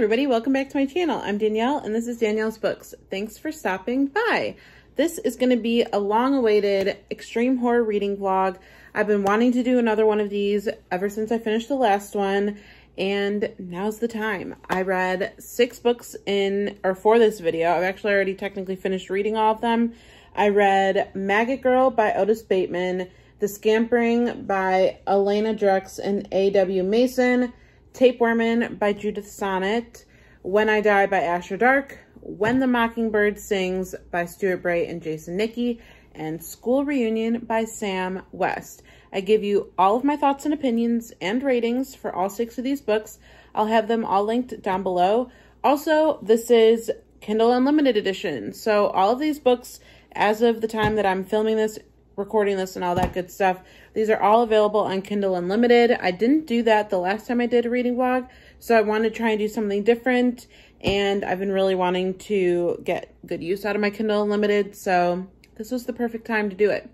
everybody, welcome back to my channel. I'm Danielle and this is Danielle's Books. Thanks for stopping by. This is going to be a long-awaited extreme horror reading vlog. I've been wanting to do another one of these ever since I finished the last one and now's the time. I read six books in, or for this video. I've actually already technically finished reading all of them. I read Maggot Girl by Otis Bateman, The Scampering by Elena Drex and A.W. Mason, Tapeworm by Judith Sonnet, When I Die by Asher Dark, When the Mockingbird Sings by Stuart Bray and Jason Nickey, and School Reunion by Sam West. I give you all of my thoughts and opinions and ratings for all six of these books. I'll have them all linked down below. Also, this is Kindle Unlimited edition. So all of these books, as of the time that I'm filming this, recording this and all that good stuff. These are all available on Kindle Unlimited. I didn't do that the last time I did a reading vlog, so I wanted to try and do something different, and I've been really wanting to get good use out of my Kindle Unlimited, so this was the perfect time to do it.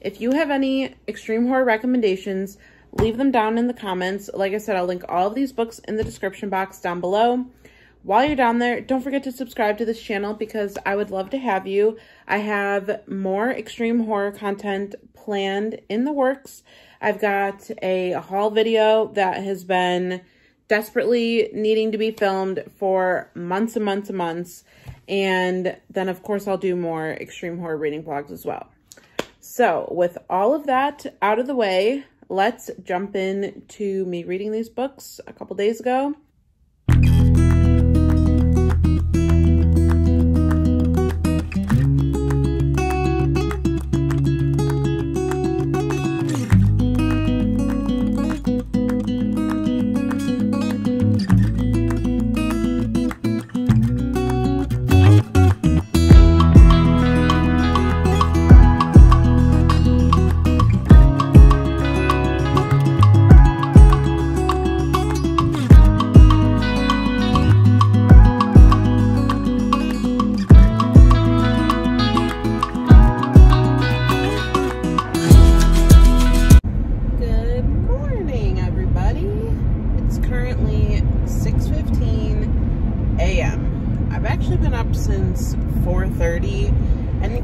If you have any extreme horror recommendations, leave them down in the comments. Like I said, I'll link all of these books in the description box down below. While you're down there, don't forget to subscribe to this channel because I would love to have you. I have more extreme horror content planned in the works. I've got a haul video that has been desperately needing to be filmed for months and months and months. And then, of course, I'll do more extreme horror reading vlogs as well. So, with all of that out of the way, let's jump in to me reading these books a couple days ago.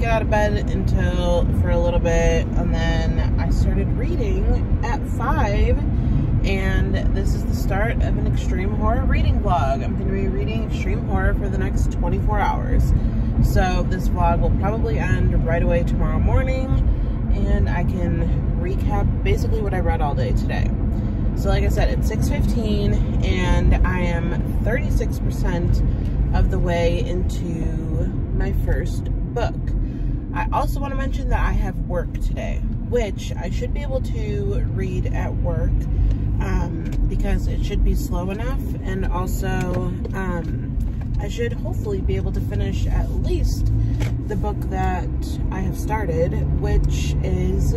Get out of bed until for a little bit, and then I started reading at 5, and this is the start of an extreme horror reading vlog. I'm going to be reading extreme horror for the next 24 hours. So this vlog will probably end right away tomorrow morning, and I can recap basically what I read all day today. So like I said, it's 6.15 and I am 36% of the way into my first book. I also want to mention that I have work today, which I should be able to read at work um, because it should be slow enough and also um, I should hopefully be able to finish at least the book that I have started, which is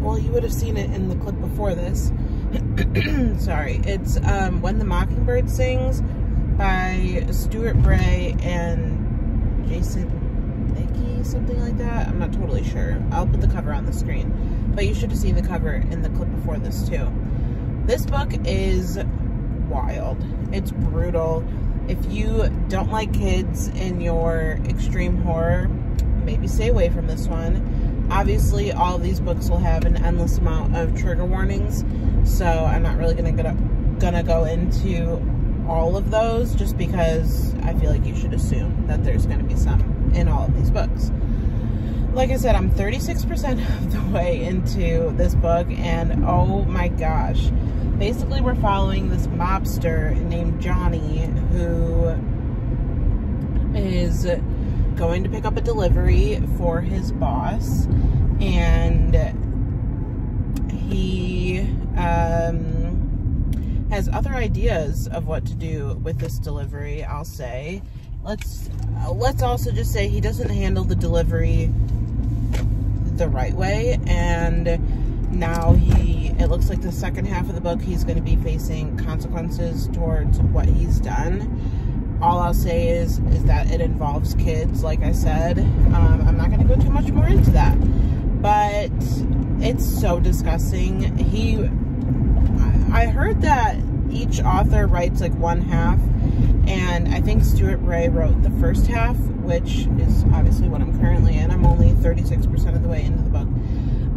well, you would have seen it in the clip before this. Sorry. It's um, When the Mockingbird Sings by Stuart Bray and Jason Nickey, something like that. I'm not totally sure. I'll put the cover on the screen. But you should have seen the cover in the clip before this too. This book is wild. It's brutal. If you don't like kids in your extreme horror, maybe stay away from this one obviously all these books will have an endless amount of trigger warnings so i'm not really gonna gonna, gonna go into all of those just because i feel like you should assume that there's going to be some in all of these books. Like i said i'm 36 percent of the way into this book and oh my gosh. Basically we're following this mobster named johnny who is going to pick up a delivery for his boss and he um, has other ideas of what to do with this delivery i'll say let's let's also just say he doesn't handle the delivery the right way and now he it looks like the second half of the book he's going to be facing consequences towards what he's done all I'll say is is that it involves kids, like I said. Um, I'm not going to go too much more into that, but it's so disgusting. He, I heard that each author writes like one half, and I think Stuart Bray wrote the first half, which is obviously what I'm currently in. I'm only 36% of the way into the book.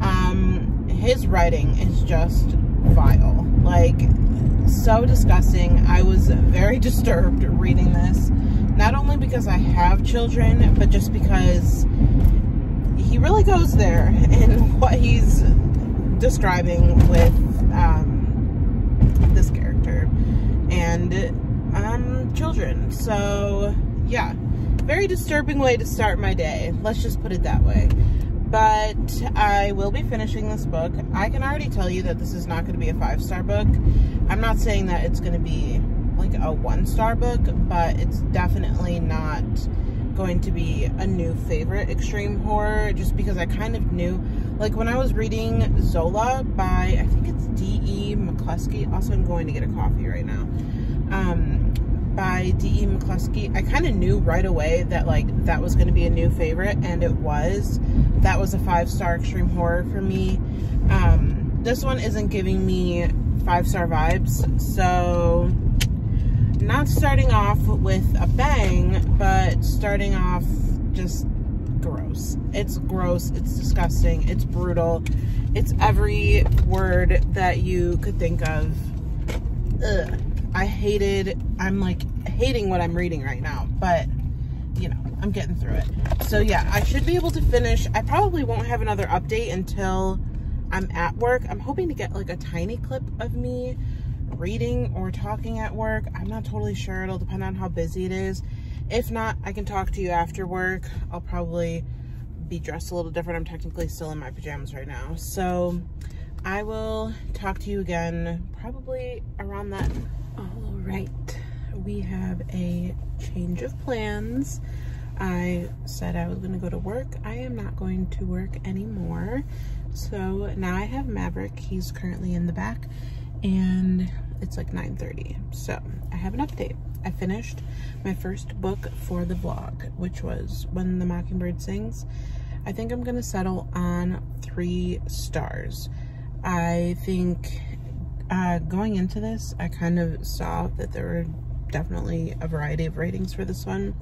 Um, his writing is just vile. Like, so disgusting. I was very disturbed reading this. Not only because I have children, but just because he really goes there in what he's describing with um, this character and children. So, yeah, very disturbing way to start my day. Let's just put it that way. But I will be finishing this book. I can already tell you that this is not going to be a five-star book. I'm not saying that it's going to be like a one-star book, but it's definitely not going to be a new favorite extreme horror just because I kind of knew like when I was reading Zola by I think it's D.E. McCluskey also I'm going to get a coffee right now um, by D.E. McCluskey I kind of knew right away that like that was going to be a new favorite and it was that was a five-star extreme horror for me um, this one isn't giving me five-star vibes so not starting off with a bang, but starting off just gross. It's gross, it's disgusting, it's brutal. It's every word that you could think of. Ugh. I hated, I'm like hating what I'm reading right now, but you know, I'm getting through it. So yeah, I should be able to finish. I probably won't have another update until I'm at work. I'm hoping to get like a tiny clip of me reading or talking at work. I'm not totally sure. It'll depend on how busy it is. If not, I can talk to you after work. I'll probably be dressed a little different. I'm technically still in my pajamas right now. So I will talk to you again probably around that. All right, we have a change of plans. I said I was going to go to work. I am not going to work anymore. So now I have Maverick. He's currently in the back and it's like 9.30. So I have an update. I finished my first book for the blog, which was When the Mockingbird Sings. I think I'm going to settle on three stars. I think uh, going into this, I kind of saw that there were definitely a variety of ratings for this one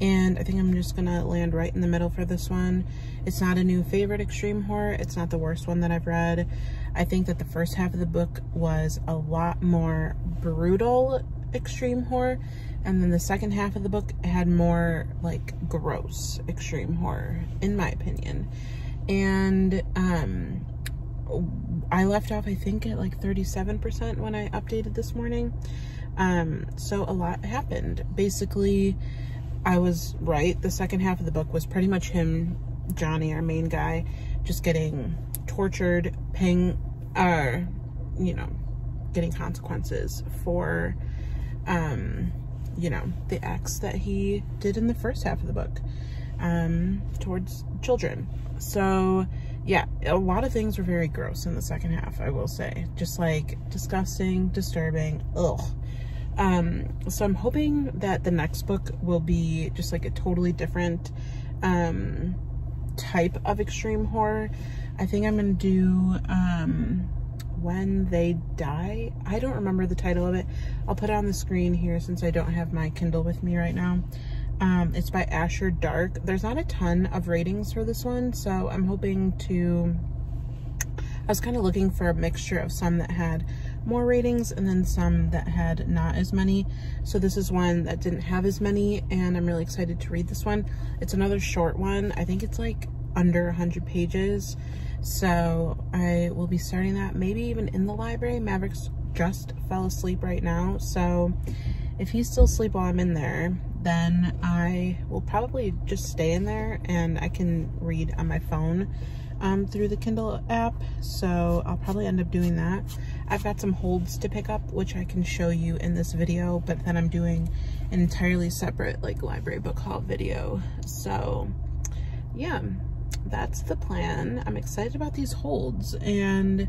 and I think I'm just gonna land right in the middle for this one. It's not a new favorite extreme horror. It's not the worst one that I've read. I think that the first half of the book was a lot more brutal extreme horror and then the second half of the book had more like gross extreme horror in my opinion and um I left off I think at like 37% when I updated this morning um so a lot happened basically I was right. The second half of the book was pretty much him, Johnny, our main guy, just getting tortured, paying, uh, you know, getting consequences for, um, you know, the acts that he did in the first half of the book um, towards children. So, yeah, a lot of things were very gross in the second half, I will say. Just like disgusting, disturbing, ugh. Um, so I'm hoping that the next book will be just like a totally different um, type of extreme horror. I think I'm going to do um, When They Die. I don't remember the title of it. I'll put it on the screen here since I don't have my Kindle with me right now. Um, it's by Asher Dark. There's not a ton of ratings for this one, so I'm hoping to... I was kind of looking for a mixture of some that had more ratings and then some that had not as many. So this is one that didn't have as many and I'm really excited to read this one. It's another short one. I think it's like under 100 pages. So I will be starting that maybe even in the library. Mavericks just fell asleep right now. So if he's still asleep while I'm in there, then I will probably just stay in there and I can read on my phone um, through the Kindle app. So I'll probably end up doing that. I've got some holds to pick up, which I can show you in this video, but then I'm doing an entirely separate like library book haul video. So yeah, that's the plan. I'm excited about these holds and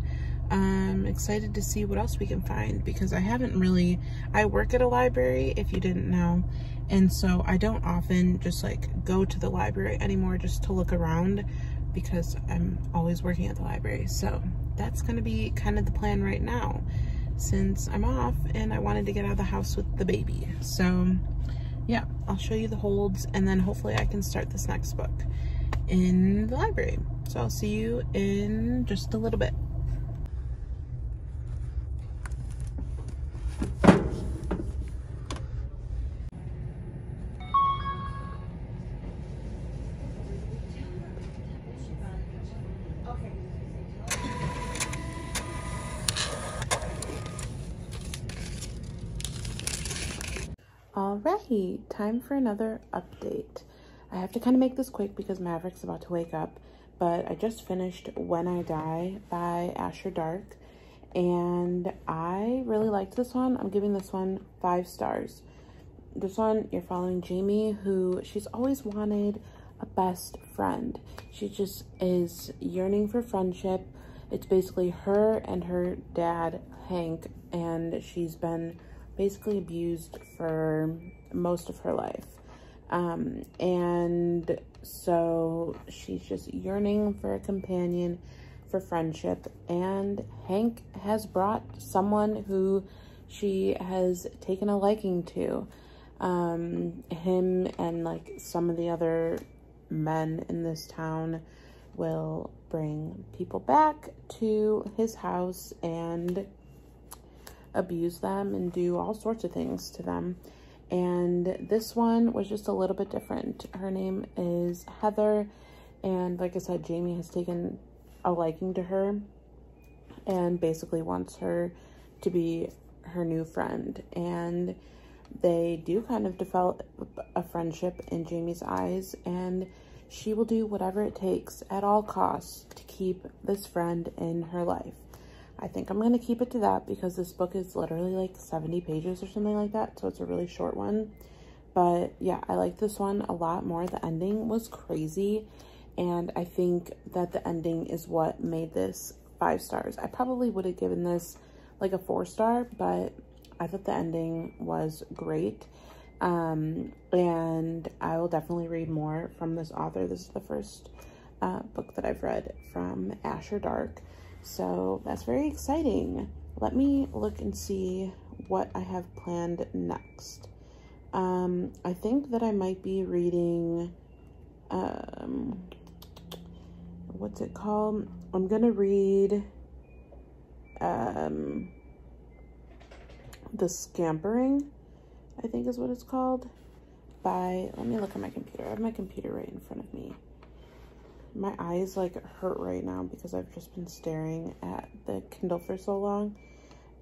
I'm excited to see what else we can find because I haven't really, I work at a library if you didn't know. And so I don't often just like go to the library anymore just to look around because I'm always working at the library. So that's going to be kind of the plan right now since I'm off and I wanted to get out of the house with the baby. So yeah, I'll show you the holds and then hopefully I can start this next book in the library. So I'll see you in just a little bit. Alrighty, time for another update. I have to kind of make this quick because Maverick's about to wake up, but I just finished When I Die by Asher Dark, and I really liked this one. I'm giving this one five stars. This one, you're following Jamie, who she's always wanted a best friend. She just is yearning for friendship. It's basically her and her dad, Hank, and she's been basically abused for most of her life. Um, and so she's just yearning for a companion, for friendship. And Hank has brought someone who she has taken a liking to. Um, him and like some of the other men in this town will bring people back to his house and abuse them and do all sorts of things to them. And this one was just a little bit different. Her name is Heather. And like I said, Jamie has taken a liking to her and basically wants her to be her new friend. And they do kind of develop a friendship in Jamie's eyes. And she will do whatever it takes at all costs to keep this friend in her life. I think I'm going to keep it to that because this book is literally like 70 pages or something like that. So it's a really short one. But yeah, I like this one a lot more. The ending was crazy. And I think that the ending is what made this five stars. I probably would have given this like a four star, but I thought the ending was great. Um, and I will definitely read more from this author. This is the first uh, book that I've read from Asher Dark. So that's very exciting. Let me look and see what I have planned next. Um, I think that I might be reading, um, what's it called? I'm going to read, um, The Scampering, I think is what it's called, by, let me look at my computer. I have my computer right in front of me my eyes like hurt right now because I've just been staring at the Kindle for so long.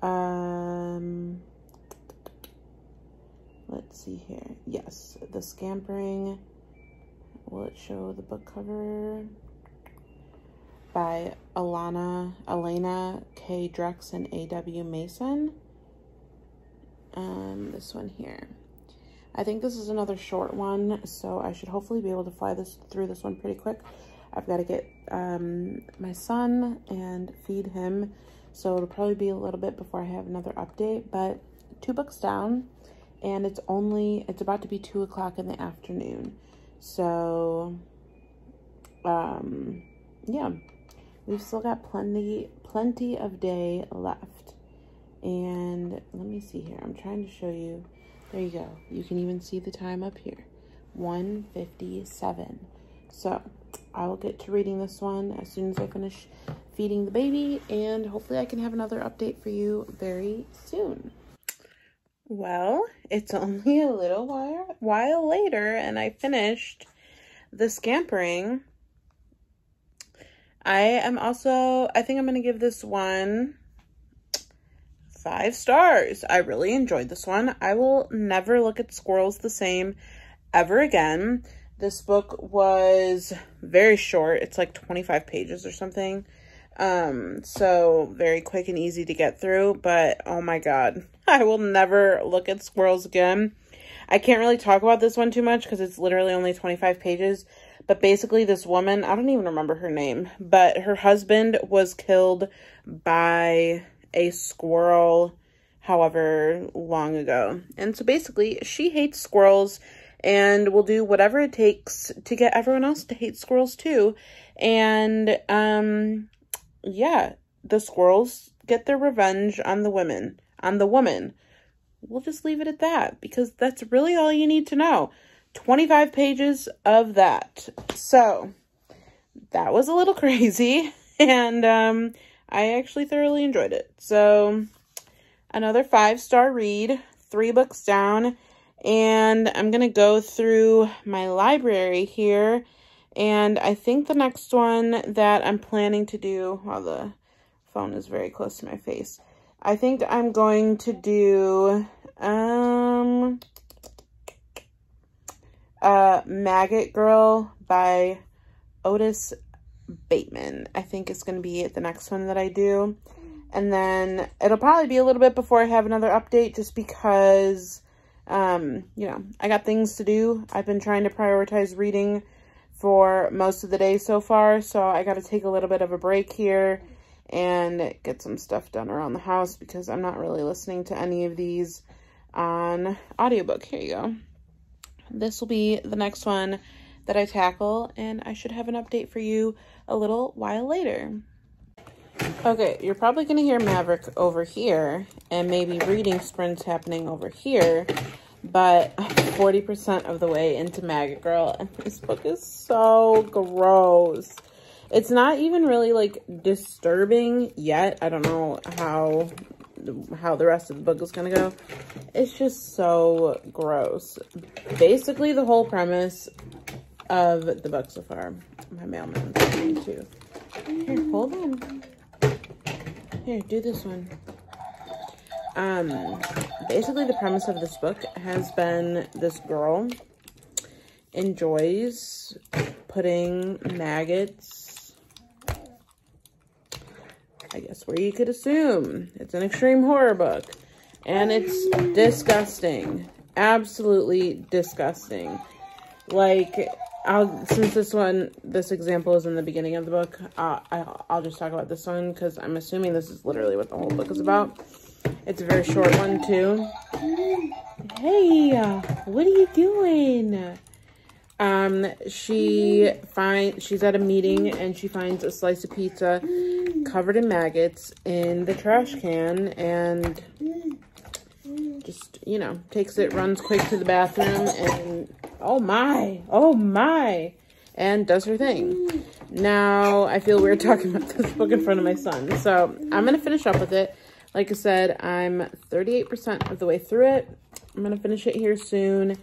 Um, let's see here. Yes, The Scampering. Will it show the book cover? By Alana, Elena K. Drex and A.W. Mason. Um, this one here. I think this is another short one, so I should hopefully be able to fly this through this one pretty quick. I've got to get um, my son and feed him. So it'll probably be a little bit before I have another update. But two books down. And it's only, it's about to be 2 o'clock in the afternoon. So, um, yeah. We've still got plenty, plenty of day left. And let me see here. I'm trying to show you. There you go. You can even see the time up here. 157. So, I will get to reading this one as soon as I finish feeding the baby and hopefully I can have another update for you very soon. Well, it's only a little while, while later and I finished the scampering. I am also, I think I'm going to give this one five stars. I really enjoyed this one. I will never look at squirrels the same ever again. This book was very short. It's like 25 pages or something. Um, so very quick and easy to get through, but oh my god, I will never look at squirrels again. I can't really talk about this one too much because it's literally only 25 pages, but basically this woman, I don't even remember her name, but her husband was killed by a squirrel however long ago. And so basically she hates squirrels and we'll do whatever it takes to get everyone else to hate squirrels too. And um yeah, the squirrels get their revenge on the women, on the woman. we'll just leave it at that because that's really all you need to know. 25 pages of that. So that was a little crazy and um, I actually thoroughly enjoyed it. So another five star read, three books down. And I'm going to go through my library here. And I think the next one that I'm planning to do, while the phone is very close to my face, I think I'm going to do um, uh, Maggot Girl by Otis Bateman. I think it's going to be the next one that I do. And then it'll probably be a little bit before I have another update just because, um, you know, I got things to do. I've been trying to prioritize reading for most of the day so far. So I got to take a little bit of a break here and get some stuff done around the house because I'm not really listening to any of these on audiobook. Here you go. This will be the next one that I tackle and I should have an update for you a little while later. Okay, you're probably going to hear Maverick over here and maybe reading sprints happening over here, but 40% of the way into Maggot Girl, and this book is so gross. It's not even really, like, disturbing yet. I don't know how how the rest of the book is going to go. It's just so gross. Basically, the whole premise of the book so far. My mailman's coming too. Here, hold on. Here, do this one. Um, basically the premise of this book has been this girl enjoys putting maggots, I guess where you could assume. It's an extreme horror book. And it's disgusting. Absolutely disgusting. Like, I'll since this one, this example is in the beginning of the book, uh, I'll, I'll just talk about this one because I'm assuming this is literally what the whole book is about. It's a very short one too. Hey, uh, what are you doing? Um, she find she's at a meeting and she finds a slice of pizza covered in maggots in the trash can and just, you know, takes it, runs quick to the bathroom and oh my, oh my, and does her thing. Now, I feel weird talking about this book in front of my son. So, I'm going to finish up with it. Like I said, I'm 38% of the way through it. I'm going to finish it here soon.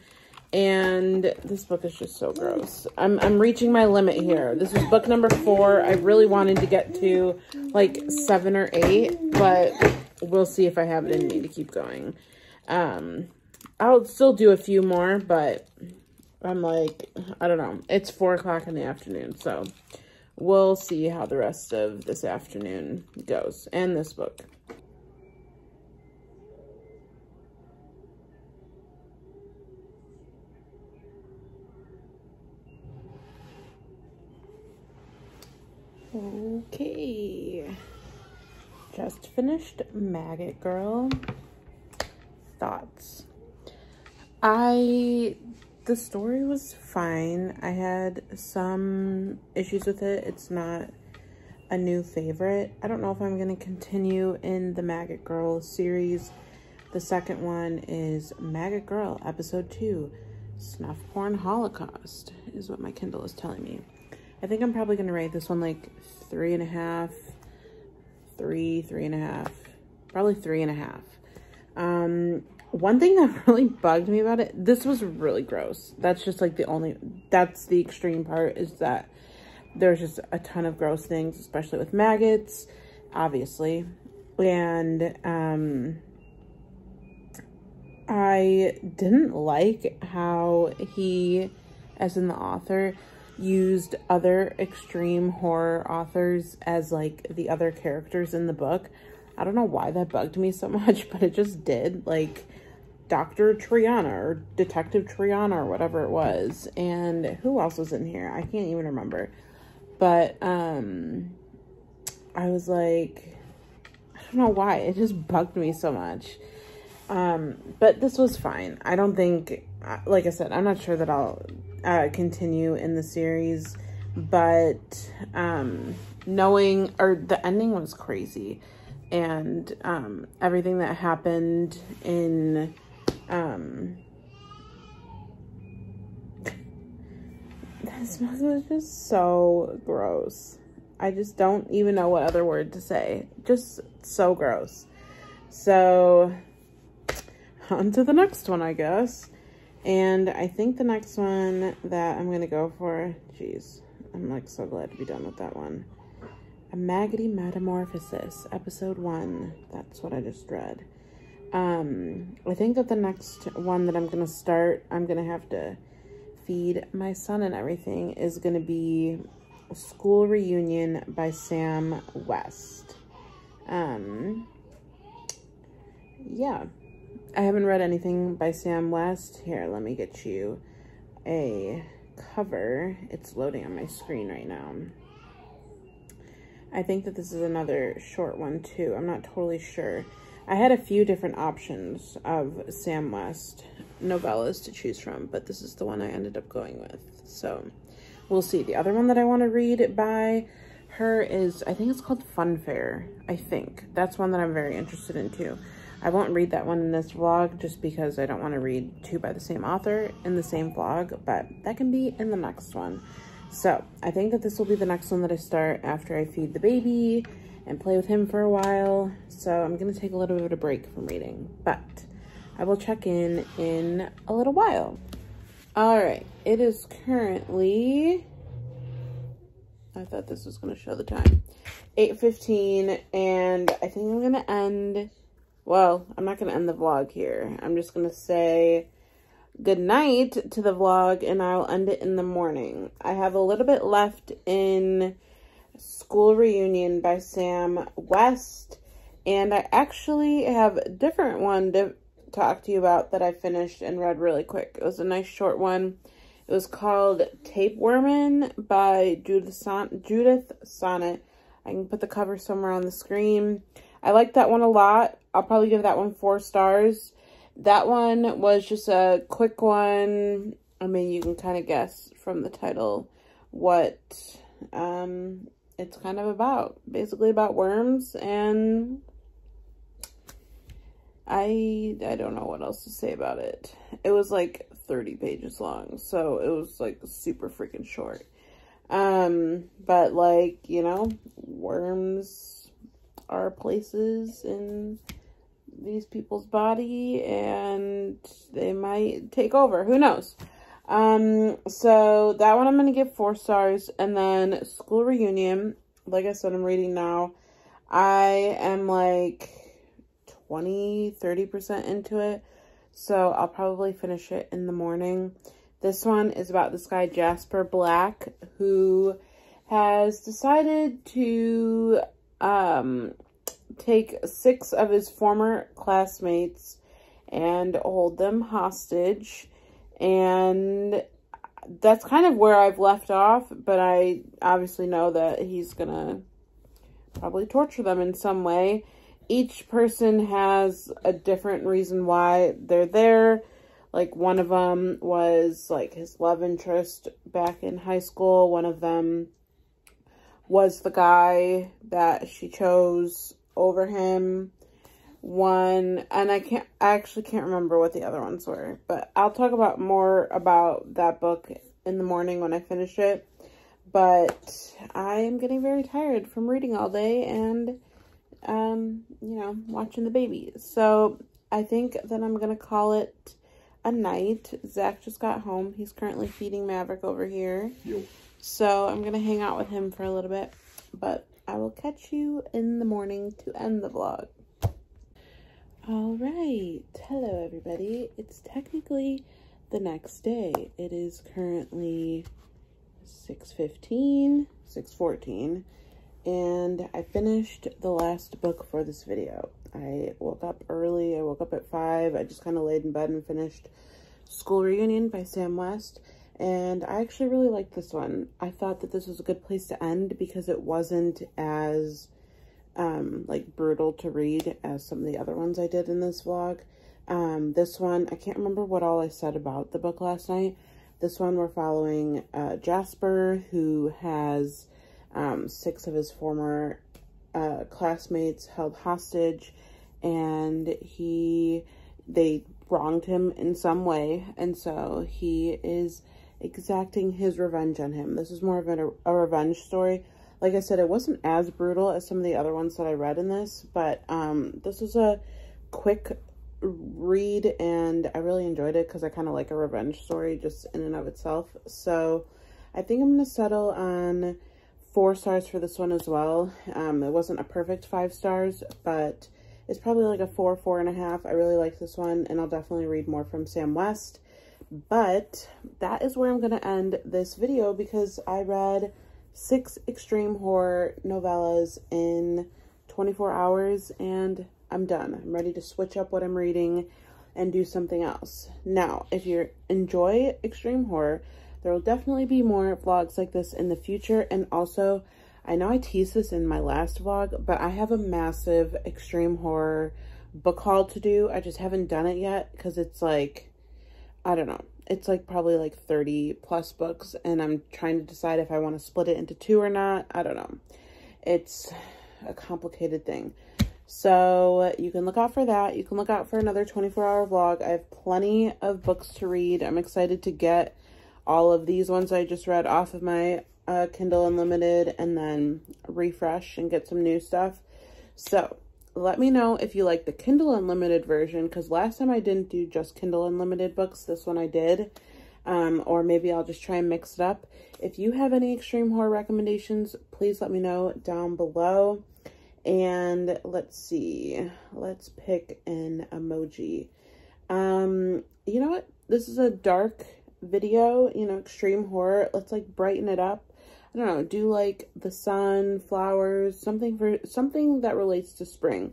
And this book is just so gross. I'm, I'm reaching my limit here. This is book number four. I really wanted to get to like seven or eight, but we'll see if I have it in me to keep going. Um, I'll still do a few more, but I'm like, I don't know. It's 4 o'clock in the afternoon, so we'll see how the rest of this afternoon goes and this book. Okay. Just finished Maggot Girl. Thoughts. I the story was fine. I had some issues with it. It's not a new favorite. I don't know if I'm going to continue in the Maggot Girl series. The second one is Maggot Girl, episode two, Snuff Porn Holocaust, is what my Kindle is telling me. I think I'm probably going to rate this one like three and a half, three, three and a half, probably three and a half. Um, one thing that really bugged me about it, this was really gross. That's just like the only, that's the extreme part is that there's just a ton of gross things, especially with maggots, obviously. And um, I didn't like how he, as in the author, used other extreme horror authors as like the other characters in the book. I don't know why that bugged me so much, but it just did. Like, Dr. Triana or Detective Triana or whatever it was. And who else was in here? I can't even remember. But um I was like I don't know why. It just bugged me so much. Um but this was fine. I don't think like I said, I'm not sure that I'll uh, continue in the series, but um knowing or the ending was crazy and um, everything that happened in um, this was just so gross. I just don't even know what other word to say. Just so gross. So on to the next one, I guess. And I think the next one that I'm going to go for, jeez, I'm like so glad to be done with that one. A Maggoty Metamorphosis, episode one. That's what I just read. Um, I think that the next one that I'm going to start, I'm going to have to feed my son and everything, is going to be School Reunion by Sam West. Um, yeah. I haven't read anything by Sam West. Here, let me get you a cover. It's loading on my screen right now. I think that this is another short one too. I'm not totally sure. I had a few different options of Sam West novellas to choose from, but this is the one I ended up going with. So we'll see. The other one that I want to read by her is, I think it's called Funfair, I think. That's one that I'm very interested in too. I won't read that one in this vlog just because I don't want to read two by the same author in the same vlog, but that can be in the next one. So I think that this will be the next one that I start after I feed the baby and play with him for a while. So I'm going to take a little bit of a break from reading, but I will check in in a little while. All right, it is currently, I thought this was going to show the time, 8.15, and I think I'm going to end well, I'm not going to end the vlog here. I'm just going to say good night to the vlog and I'll end it in the morning. I have a little bit left in School Reunion by Sam West. And I actually have a different one to talk to you about that I finished and read really quick. It was a nice short one. It was called Tapeworm by Judith, Son Judith Sonnet. I can put the cover somewhere on the screen. I like that one a lot. I'll probably give that one four stars. That one was just a quick one. I mean, you can kind of guess from the title what um, it's kind of about. Basically about worms and I I don't know what else to say about it. It was like 30 pages long, so it was like super freaking short. Um, but like, you know, worms are places in these people's body and they might take over. Who knows? Um, so that one I'm going to give four stars. And then School Reunion, like I said, I'm reading now. I am like 20, 30% into it. So I'll probably finish it in the morning. This one is about this guy, Jasper Black, who has decided to um, take six of his former classmates and hold them hostage. And that's kind of where I've left off, but I obviously know that he's to probably torture them in some way. Each person has a different reason why they're there. Like one of them was like his love interest back in high school. One of them was the guy that she chose over him. One, and I can't, I actually can't remember what the other ones were, but I'll talk about more about that book in the morning when I finish it. But I am getting very tired from reading all day and, um, you know, watching the baby. So I think that I'm going to call it a night. Zack just got home. He's currently feeding Maverick over here. Yo. So I'm going to hang out with him for a little bit. But I will catch you in the morning to end the vlog. All right. Hello, everybody. It's technically the next day. It is currently 6.15, 6.14, and I finished the last book for this video. I woke up early. I woke up at 5. I just kind of laid in bed and finished School Reunion by Sam West. And I actually really liked this one. I thought that this was a good place to end because it wasn't as um, like brutal to read as some of the other ones I did in this vlog. Um, this one, I can't remember what all I said about the book last night. This one we're following uh, Jasper who has um, six of his former uh, classmates held hostage and he, they wronged him in some way. And so he is exacting his revenge on him. This is more of a, a revenge story. Like I said, it wasn't as brutal as some of the other ones that I read in this, but um, this was a quick read and I really enjoyed it because I kind of like a revenge story just in and of itself. So I think I'm going to settle on four stars for this one as well. Um, it wasn't a perfect five stars, but it's probably like a four, four and a half. I really like this one and I'll definitely read more from Sam West. But that is where I'm going to end this video because I read six extreme horror novellas in 24 hours and I'm done. I'm ready to switch up what I'm reading and do something else. Now, if you enjoy extreme horror, there will definitely be more vlogs like this in the future. And also, I know I teased this in my last vlog, but I have a massive extreme horror book haul to do. I just haven't done it yet because it's like, I don't know. It's like probably like 30 plus books and I'm trying to decide if I want to split it into two or not. I don't know. It's a complicated thing. So you can look out for that. You can look out for another 24 hour vlog. I have plenty of books to read. I'm excited to get all of these ones I just read off of my uh, Kindle Unlimited and then refresh and get some new stuff. So let me know if you like the Kindle Unlimited version because last time I didn't do just Kindle Unlimited books. This one I did. Um, or maybe I'll just try and mix it up. If you have any extreme horror recommendations, please let me know down below. And let's see, let's pick an emoji. Um, you know what? This is a dark video, you know, extreme horror. Let's like brighten it up. I don't know, do like the sun, flowers, something for something that relates to spring.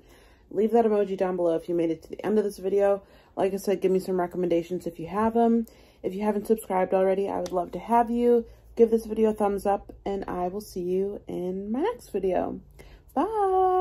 Leave that emoji down below if you made it to the end of this video. Like I said, give me some recommendations if you have them. If you haven't subscribed already, I would love to have you. Give this video a thumbs up, and I will see you in my next video. Bye!